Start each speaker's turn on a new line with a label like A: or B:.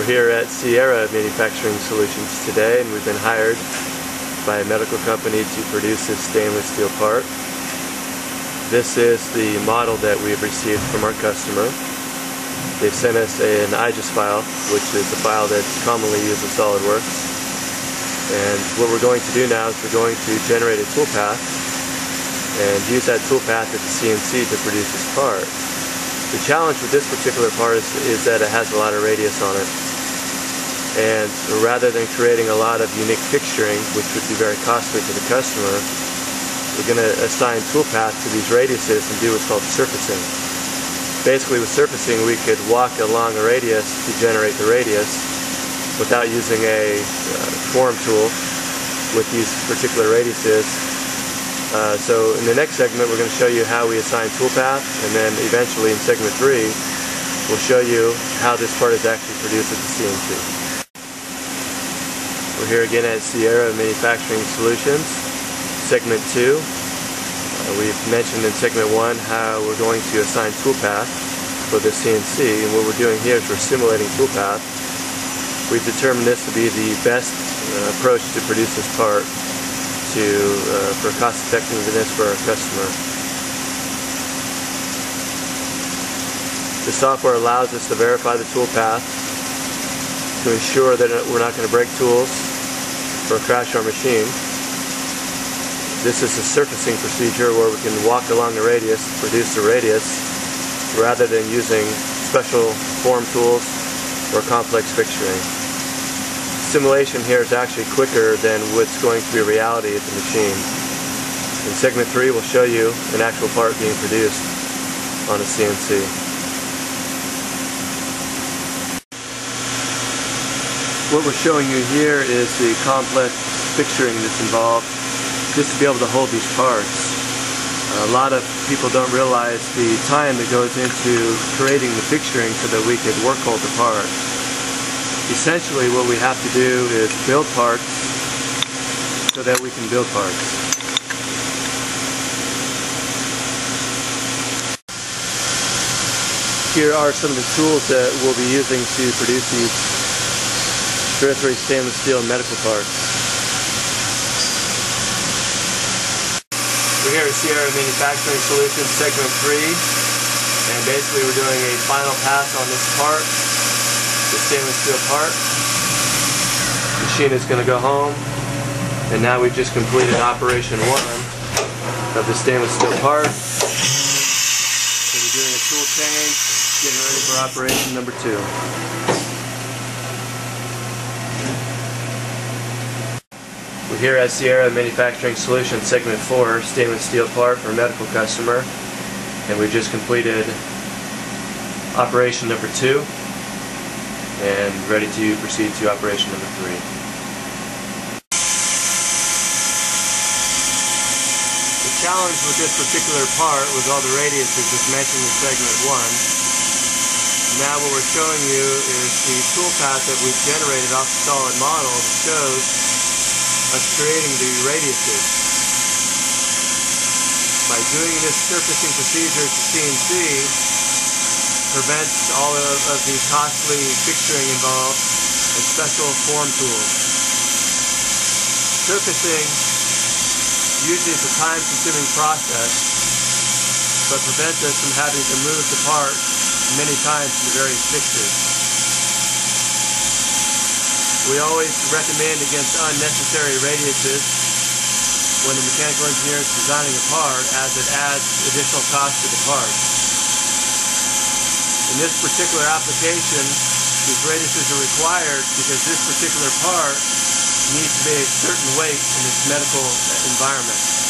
A: We're here at Sierra Manufacturing Solutions today and we've been hired by a medical company to produce this stainless steel part. This is the model that we have received from our customer. They've sent us an IGES file, which is a file that's commonly used in SOLIDWORKS. And what we're going to do now is we're going to generate a toolpath and use that toolpath at the CNC to produce this part. The challenge with this particular part is, is that it has a lot of radius on it. And rather than creating a lot of unique fixturing, which would be very costly to the customer, we're going to assign toolpath to these radiuses and do what's called surfacing. Basically with surfacing we could walk along a radius to generate the radius without using a uh, form tool with these particular radiuses. Uh, so in the next segment we're going to show you how we assign toolpath and then eventually in segment 3 we'll show you how this part is actually produced at the CNC. We're here again at Sierra Manufacturing Solutions, segment 2. Uh, we've mentioned in segment 1 how we're going to assign toolpath for the CNC, and what we're doing here is we're simulating toolpath. We've determined this to be the best uh, approach to produce this part to uh, for cost effectiveness for our customer. The software allows us to verify the toolpath to ensure that we're not going to break tools or crash our machine. This is a surfacing procedure where we can walk along the radius, produce the radius, rather than using special form tools or complex fixturing. Simulation here is actually quicker than what's going to be reality at the machine. In segment 3 we'll show you an actual part being produced on a CNC. What we're showing you here is the complex fixturing that's involved just to be able to hold these parts. A lot of people don't realize the time that goes into creating the fixturing so that we could work hold the part. Essentially what we have to do is build parts so that we can build parts. Here are some of the tools that we'll be using to produce these Earthray oh stainless steel medical parts. We're here at Sierra Manufacturing Solutions segment 3 and basically we're doing a final pass on this part, the stainless steel part. The machine is going to go home and now we've just completed operation 1 of the stainless steel part. So we're doing a tool change, getting ready for operation number 2. We're here at Sierra Manufacturing Solutions Segment 4, stainless steel part for medical customer. And we've just completed operation number 2 and ready to proceed to operation number 3. The challenge with this particular part was all the radiuses as mentioned in segment 1. Now what we're showing you is the toolpath that we've generated off the solid model that shows of creating the radiuses. By doing this surfacing procedure to CNC prevents all of, of the costly fixturing involved and special form tools. Surfacing usually is a time-consuming process but prevents us from having to move the part many times to the various fixtures. We always recommend against unnecessary radiuses when the mechanical engineer is designing a part as it adds additional cost to the part. In this particular application, these radiuses are required because this particular part needs to be a certain weight in its medical environment.